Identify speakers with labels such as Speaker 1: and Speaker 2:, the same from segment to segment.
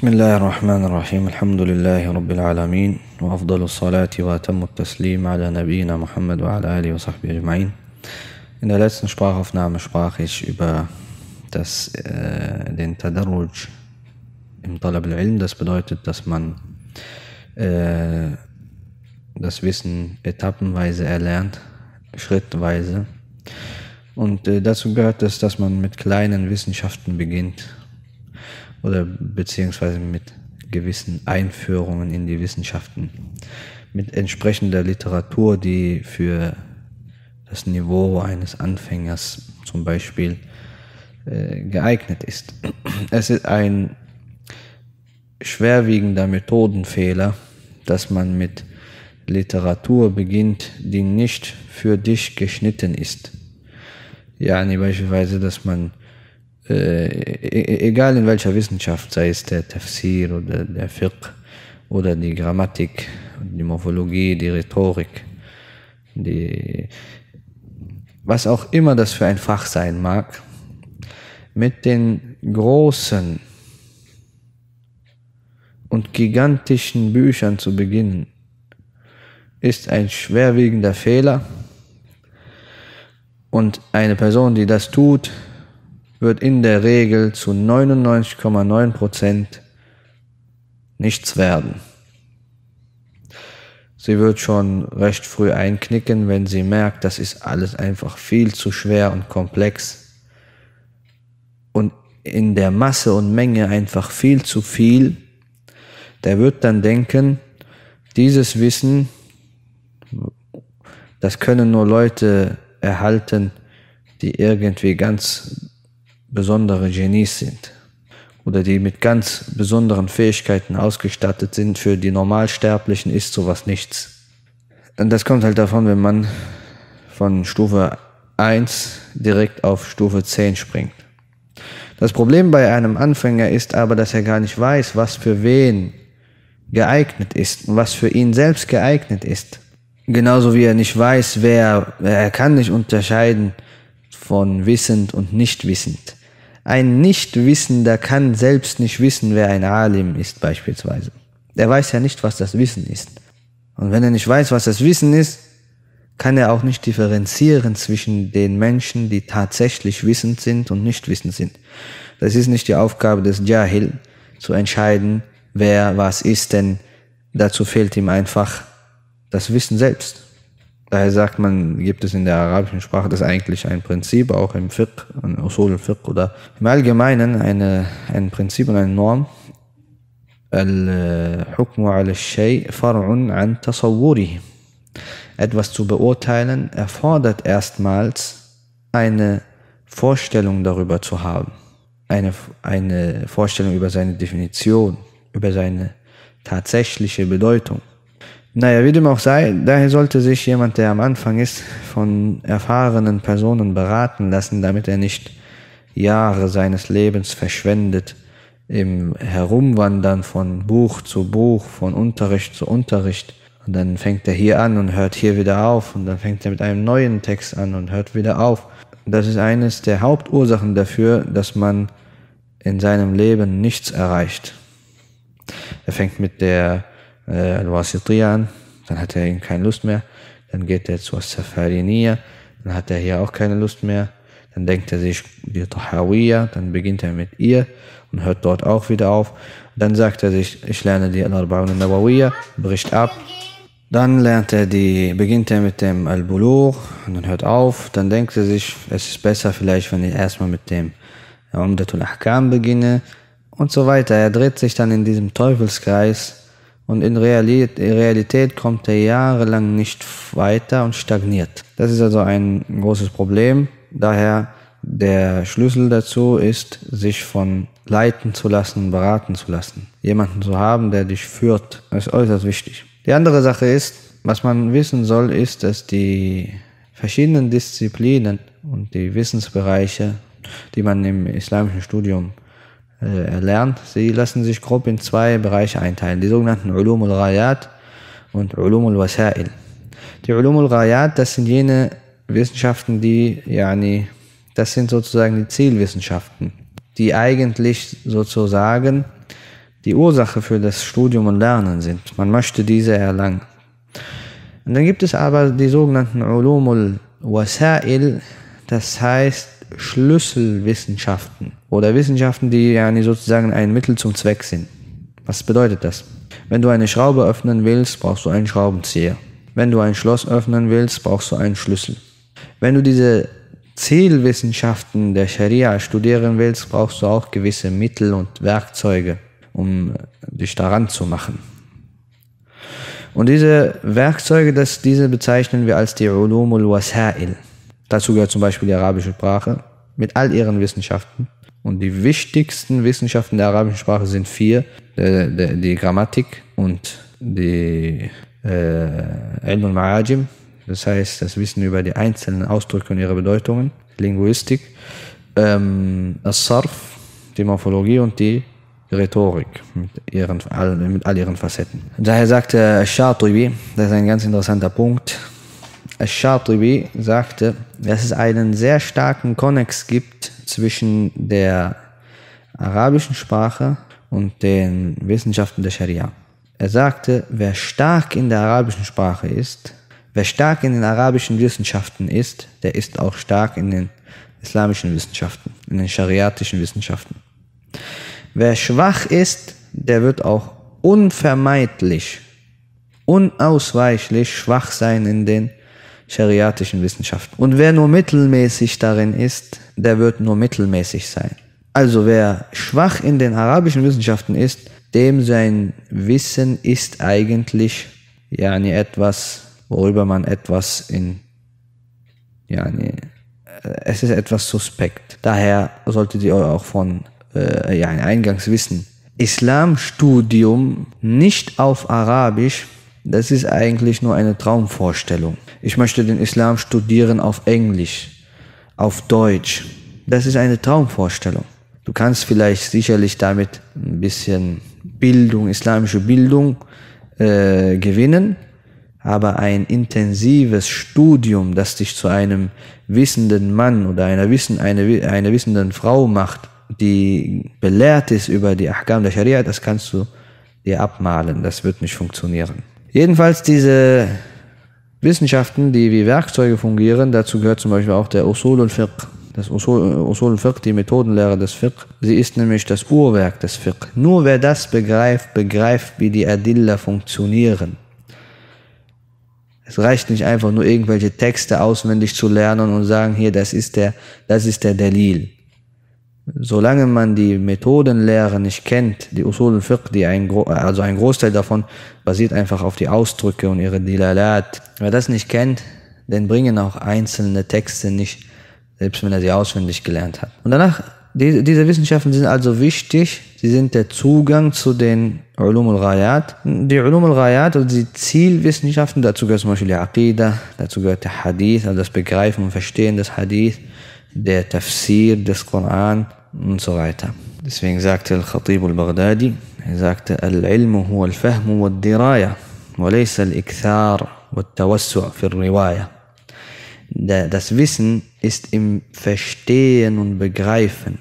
Speaker 1: بسم الله الرحمن الرحيم الحمد لله رب العالمين وأفضل الصلاة وأتم التسليم على نبينا Muhammad وعلى آله وصحبه أجمعين In der letzten Sprachaufnahme sprach ich über das, äh, den Tadarruj im Talab al-Ilm. Das bedeutet, dass man äh, das Wissen etappenweise erlernt, schrittweise. Und äh, dazu gehört es, dass man mit kleinen Wissenschaften beginnt oder beziehungsweise mit gewissen Einführungen in die Wissenschaften, mit entsprechender Literatur, die für das Niveau eines Anfängers zum Beispiel äh, geeignet ist. Es ist ein schwerwiegender Methodenfehler, dass man mit Literatur beginnt, die nicht für dich geschnitten ist. Ja, beispielsweise, dass man äh, e-, egal in welcher Wissenschaft, sei es der Tafsir oder der Fiqh oder die Grammatik, die Morphologie, die Rhetorik, die, was auch immer das für ein Fach sein mag, mit den großen und gigantischen Büchern zu beginnen, ist ein schwerwiegender Fehler. Und eine Person, die das tut, wird in der Regel zu 99,9 Prozent nichts werden. Sie wird schon recht früh einknicken, wenn sie merkt, das ist alles einfach viel zu schwer und komplex und in der Masse und Menge einfach viel zu viel. Der wird dann denken, dieses Wissen, das können nur Leute erhalten, die irgendwie ganz besondere Genies sind oder die mit ganz besonderen Fähigkeiten ausgestattet sind, für die Normalsterblichen ist sowas nichts. Und das kommt halt davon, wenn man von Stufe 1 direkt auf Stufe 10 springt. Das Problem bei einem Anfänger ist aber, dass er gar nicht weiß, was für wen geeignet ist und was für ihn selbst geeignet ist. Genauso wie er nicht weiß, wer, er kann nicht unterscheiden von wissend und nicht wissend. Ein Nichtwissender kann selbst nicht wissen, wer ein Alim ist beispielsweise. Er weiß ja nicht, was das Wissen ist. Und wenn er nicht weiß, was das Wissen ist, kann er auch nicht differenzieren zwischen den Menschen, die tatsächlich wissend sind und nicht wissend sind. Das ist nicht die Aufgabe des Jahil, zu entscheiden, wer was ist, denn dazu fehlt ihm einfach das Wissen selbst. Daher sagt man, gibt es in der arabischen Sprache das eigentlich ein Prinzip, auch im Fiqh, im Usul al-Fiqh oder im Allgemeinen eine, ein Prinzip und eine Norm. Al-Hukmu al-Shay far'un an tasawwurihi. Etwas zu beurteilen erfordert erstmals eine Vorstellung darüber zu haben. Eine, eine Vorstellung über seine Definition, über seine tatsächliche Bedeutung. Naja, wie dem auch sei, daher sollte sich jemand, der am Anfang ist, von erfahrenen Personen beraten lassen, damit er nicht Jahre seines Lebens verschwendet im Herumwandern von Buch zu Buch, von Unterricht zu Unterricht. Und dann fängt er hier an und hört hier wieder auf und dann fängt er mit einem neuen Text an und hört wieder auf. Das ist eines der Hauptursachen dafür, dass man in seinem Leben nichts erreicht. Er fängt mit der äh, Al-Wasitiyya an, dann hat er keine Lust mehr, dann geht er zu As-Safariniya, dann hat er hier auch keine Lust mehr, dann denkt er sich die Tahawiyya, dann beginnt er mit ihr und hört dort auch wieder auf. Dann sagt er sich, ich lerne die Al-Arba'un Nawawiyya, bricht ab. Dann lernt er die, beginnt er mit dem Al-Bulugh und dann hört auf. Dann denkt er sich, es ist besser vielleicht, wenn ich erstmal mit dem Umdatul Ahkam beginne und so weiter. Er dreht sich dann in diesem Teufelskreis und in Realität kommt er jahrelang nicht weiter und stagniert. Das ist also ein großes Problem. Daher der Schlüssel dazu ist, sich von leiten zu lassen, beraten zu lassen. Jemanden zu haben, der dich führt, ist äußerst wichtig. Die andere Sache ist, was man wissen soll, ist, dass die verschiedenen Disziplinen und die Wissensbereiche, die man im islamischen Studium äh, erlernt. Sie lassen sich grob in zwei Bereiche einteilen, die sogenannten Ulum al-Ghayat und Ulum al-Wasail. Die Ulum al-Ghayat, das sind jene Wissenschaften, die, yani, das sind sozusagen die Zielwissenschaften, die eigentlich sozusagen die Ursache für das Studium und Lernen sind. Man möchte diese erlangen. Und dann gibt es aber die sogenannten Ulumul Wasail, das heißt Schlüsselwissenschaften oder Wissenschaften, die yani sozusagen ein Mittel zum Zweck sind. Was bedeutet das? Wenn du eine Schraube öffnen willst, brauchst du einen Schraubenzieher. Wenn du ein Schloss öffnen willst, brauchst du einen Schlüssel. Wenn du diese Zielwissenschaften der Scharia studieren willst, brauchst du auch gewisse Mittel und Werkzeuge, um dich daran zu machen. Und diese Werkzeuge, das, diese bezeichnen wir als die Ulumul Wasail. Dazu gehört zum Beispiel die arabische Sprache mit all ihren Wissenschaften. Und die wichtigsten Wissenschaften der arabischen Sprache sind vier. Die, die Grammatik und die äh, Ilm al-Ma'ajim, das heißt das Wissen über die einzelnen Ausdrücke und ihre Bedeutungen, Linguistik, ähm, As-Sarf, die Morphologie und die Rhetorik mit, ihren, mit all ihren Facetten. Daher sagte Shatibi, das ist ein ganz interessanter Punkt, Shatibi sagte, dass es einen sehr starken Konnex gibt zwischen der arabischen Sprache und den Wissenschaften der Scharia. Er sagte, wer stark in der arabischen Sprache ist, wer stark in den arabischen Wissenschaften ist, der ist auch stark in den islamischen Wissenschaften, in den schariatischen Wissenschaften. Wer schwach ist, der wird auch unvermeidlich, unausweichlich schwach sein in den schariatischen Wissenschaften. Und wer nur mittelmäßig darin ist, der wird nur mittelmäßig sein. Also wer schwach in den arabischen Wissenschaften ist, dem sein Wissen ist eigentlich yani etwas, worüber man etwas in yani, es ist etwas suspekt. Daher solltet ihr auch von äh, ja, eingangs wissen. Islamstudium nicht auf Arabisch, das ist eigentlich nur eine Traumvorstellung. Ich möchte den Islam studieren auf Englisch, auf Deutsch. Das ist eine Traumvorstellung. Du kannst vielleicht sicherlich damit ein bisschen Bildung, islamische Bildung äh, gewinnen, aber ein intensives Studium, das dich zu einem wissenden Mann oder einer, wissen, eine, einer wissenden Frau macht, die belehrt ist über die Ahkam der Scharia, das kannst du dir abmalen, das wird nicht funktionieren. Jedenfalls diese Wissenschaften, die wie Werkzeuge fungieren, dazu gehört zum Beispiel auch der Usul al-Fiqh, das Usul, Usul al-Fiqh, die Methodenlehre des Fiqh. Sie ist nämlich das Uhrwerk des Fiqh. Nur wer das begreift, begreift, wie die Adilla funktionieren. Es reicht nicht einfach nur irgendwelche Texte auswendig zu lernen und sagen, hier, das ist der, das ist der Dalil. Solange man die Methodenlehre nicht kennt, die Usul al-Fiqh, die ein, also ein Großteil davon basiert einfach auf die Ausdrücke und ihre Dilalat. Wer das nicht kennt, den bringen auch einzelne Texte nicht, selbst wenn er sie auswendig gelernt hat. Und danach, die, diese Wissenschaften sind also wichtig, sie sind der Zugang zu den Ulum al-Rayat. Die Ulum al-Rayat, also die Zielwissenschaften, dazu gehört zum Beispiel die Aqidah, dazu gehört der Hadith, also das Begreifen und Verstehen des Hadith, der Tafsir des Koran und so weiter. Deswegen sagte Al-Khatib al-Baghdadi, er sagte, Al-Ilmu huwa al-Fahmu wa al-Diraya, wa laysa al-Ikthar wa al-Tawassu' fi al-Riwaya. Das Wissen ist im Verstehen und Begreifen.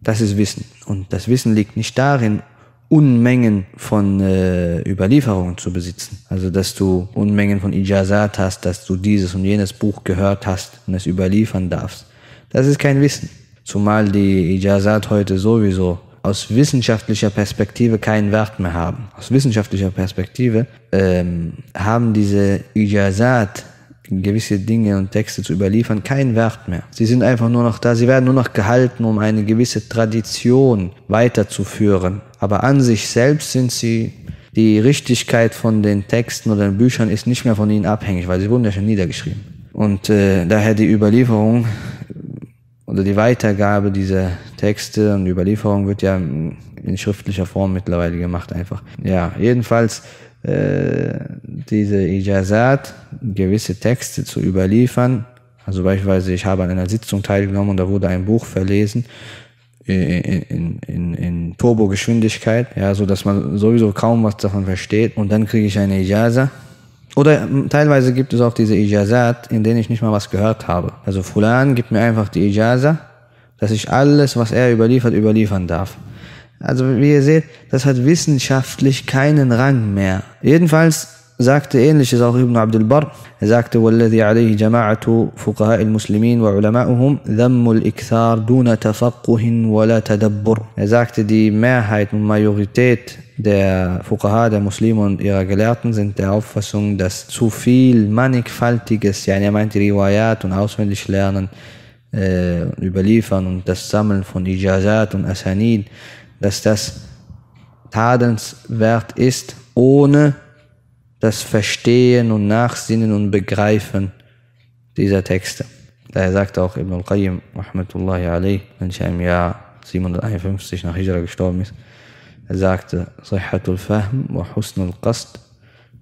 Speaker 1: Das ist Wissen. Und das Wissen liegt nicht darin, Unmengen von äh, Überlieferungen zu besitzen. Also, dass du Unmengen von Ijazat hast, dass du dieses und jenes Buch gehört hast und es überliefern darfst. Das ist kein Wissen. Zumal die Ijazat heute sowieso aus wissenschaftlicher Perspektive keinen Wert mehr haben. Aus wissenschaftlicher Perspektive ähm, haben diese Ijazat, gewisse Dinge und Texte zu überliefern, keinen Wert mehr. Sie sind einfach nur noch da, sie werden nur noch gehalten, um eine gewisse Tradition weiterzuführen. Aber an sich selbst sind sie, die Richtigkeit von den Texten oder den Büchern ist nicht mehr von ihnen abhängig, weil sie wurden ja schon niedergeschrieben. Und äh, daher die Überlieferung oder die Weitergabe dieser Texte und Überlieferung wird ja in schriftlicher Form mittlerweile gemacht einfach. Ja, jedenfalls äh, diese Ijazat, gewisse Texte zu überliefern. Also beispielsweise, ich habe an einer Sitzung teilgenommen und da wurde ein Buch verlesen in, in, in, in Turbogeschwindigkeit, ja, so dass man sowieso kaum was davon versteht und dann kriege ich eine Ijaza oder teilweise gibt es auch diese Ijazat, in denen ich nicht mal was gehört habe. Also Fulan gibt mir einfach die Ijaza, dass ich alles, was er überliefert, überliefern darf. Also wie ihr seht, das hat wissenschaftlich keinen Rang mehr. Jedenfalls sagte ähnliches auch Ibn Abdul Barr. Er sagte, وَالَّذِي عَلَيْهِ جَمَاعَةُ فُقَهَاءِ الْمُسْلِمِينَ وَعُلَمَاؤُهُمْ ذَمُّ الْإِكْثَارِ دُونَ تَفَقُّهٍ وَلَا تَدَبُّرٍ Er sagte, die Mehrheit und Majorität der Fuqaha, der Muslime und ihrer Gelehrten sind der Auffassung, dass zu viel mannigfaltiges, ja, er meint Riwayat und auswendig lernen, äh, überliefern und das Sammeln von Ijazat und Asanid, dass das tadelnswert ist, ohne das Verstehen und Nachsinnen und Begreifen dieser Texte. Daher sagt auch Ibn al-Qayyim, rahmatullahi alayh, welcher im Jahr 751 nach Hijra gestorben ist, er sagte, Sihhatul Fahm wa Husnul Qast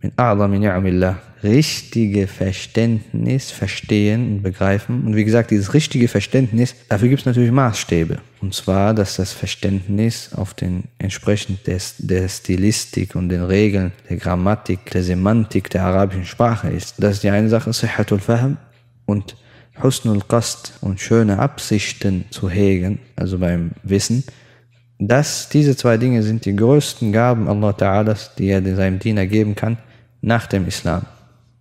Speaker 1: min a'zami ni'amillah. Richtige Verständnis, verstehen und begreifen. Und wie gesagt, dieses richtige Verständnis, dafür gibt es natürlich Maßstäbe. Und zwar, dass das Verständnis auf den entsprechend des, der Stilistik und den Regeln der Grammatik, der Semantik der arabischen Sprache ist. Das ist die eine Sache, Sihhatul Fahm und Husnul Qast und schöne Absichten zu hegen, also beim Wissen. Das, diese zwei Dinge sind die größten Gaben Allah Ta'ala, die er seinem Diener geben kann nach dem Islam.